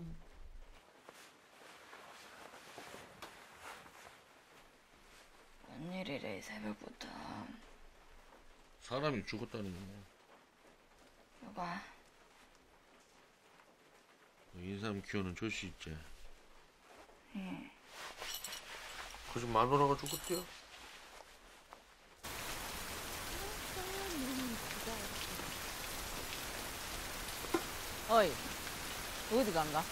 응. 웬일이래 새벽부터 사람이 죽었다는 거 누가 뭐 인삼 키우는 조씨 있지. 응. 그저 마누라가 죽었대요. 어이 어디 간가?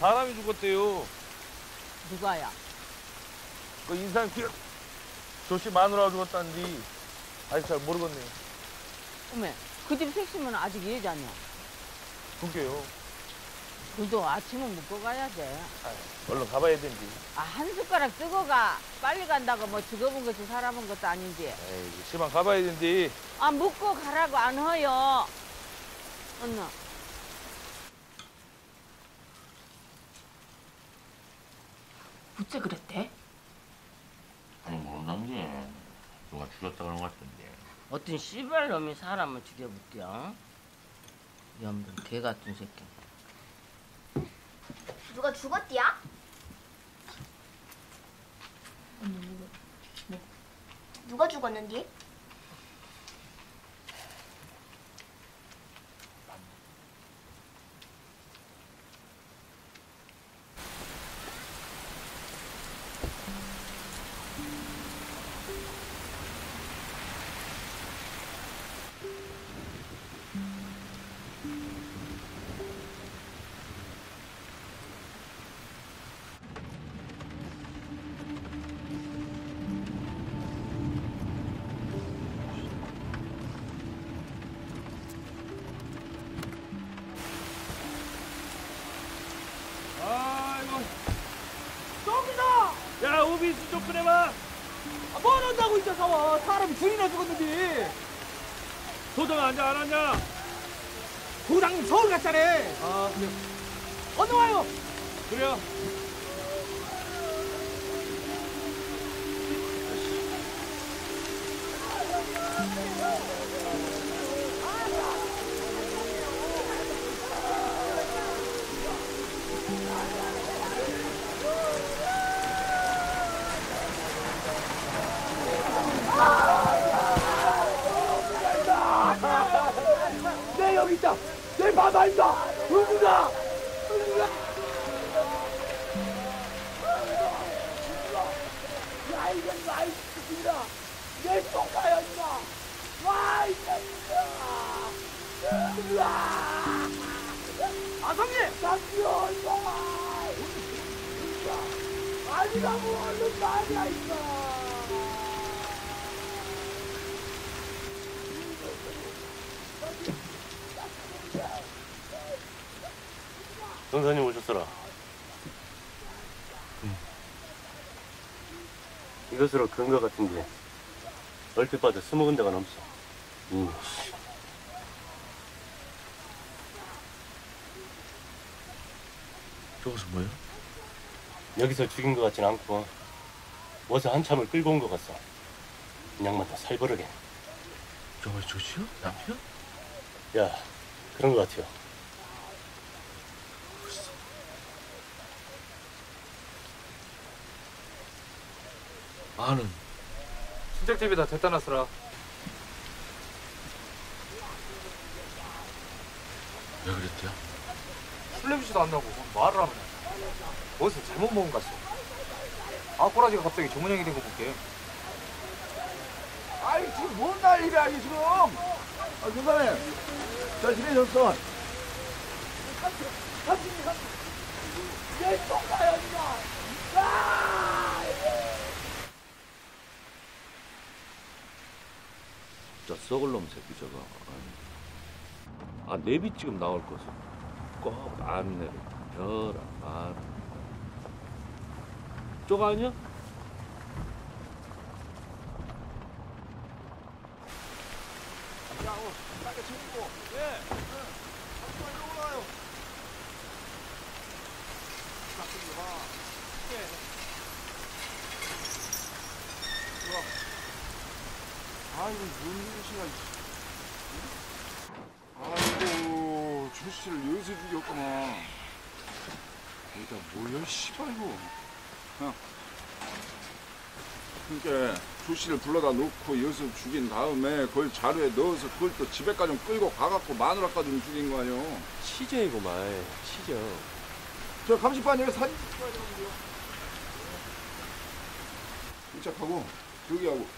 사람이 죽었대요. 누가야? 그 인상 키 조씨 마누라가 죽었다는데 아직 잘 모르겠네요. 어메, 그 집 색시면 아직 여자냐? 그게요. 그도 아침은 먹고 가야지. 얼른 가봐야 된디. 아, 한 숟가락 뜨고 가. 빨리 간다고 뭐 죽어본 것이 살아본 것도 아닌지. 에이, 시방 가봐야 된디. 아, 묵고 가라고 안 허요. 언나. 어째 그랬대? 아니 모르는 게 누가 죽였다 그런 것 같던데. 어떤 씨발 놈이 사람을 죽여붙여. 염분 개 같은 새끼. 누가 죽었디야? 누가 죽었는디? 야, 오비스 좀 꺼내봐. 아, 뭐 한다고 이제 사와 사람이 둘이나 죽었는데 도장 앉아, 안 앉아? 부장님 서울 갔잖아 아, 그래. 어느 와요 그래요. 내 바다입니다 은우다 은우다 야 나이 새끼다. 내 임마. 와이 새끼다. 으아 아성님! 잠시요 임마. 아니가 뭐 얼른 말이야 임마 전사님 오셨어라. 이것으로 근거 같은데 얼핏 봐도 스먹은 데가 넘쳐. 음. 저것은 뭐야? 여기서 죽인 것 같진 않고 뭐서 한참을 끌고 온 것 같소. 그냥만 다 살벌하게. 저거 조씨요? 남편? 야, 그런 것 같아요. 아는 친척집이 다 됐다 놨어라. 왜 그랬대요? 술 냄새도 안 나고 뭐 말을 하면 어디서 잘못 먹은 것 같어. 아, 꼬라지가 갑자기 조문형이 된 거 볼게. 아이 지금 뭔 난리야 이게 지금 아 교사님 잘 지내셨어 내 똥가야 임마 아 진짜 썩을 놈 새끼 저거. 아 내비 지금 나올 것을 꼭 안내를 벼라 말. 쪽 아니야? 야오 빨리 챙기고 예 잠시만 올라와요 딱 챙겨봐 아이고 뭔 짓이야 아이고 조씨를 여기서 죽였구나. 여기다 뭐야 씨발 이거. 어. 그러니까 조씨를 불러다 놓고 여기서 죽인 다음에 그걸 자루에 넣어서 그걸 또 집에까지 끌고 가갖고 마누라까지 죽인 거 아니오? 취재이고만 취재 저 감시반 여기 사진 찍어야 되는데요 도착하고 여기하고.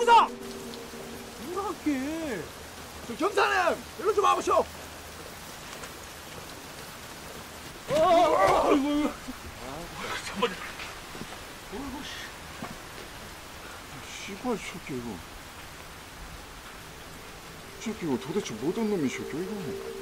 여기서! 누가 할게? 저 경사님! 일로 좀 와보쇼! 아이고, 잠깐만. 어이구, 씨. 씨발, 새끼, 이거. 새끼, 이거 도대체 뭐던 놈이 새끼, 이거.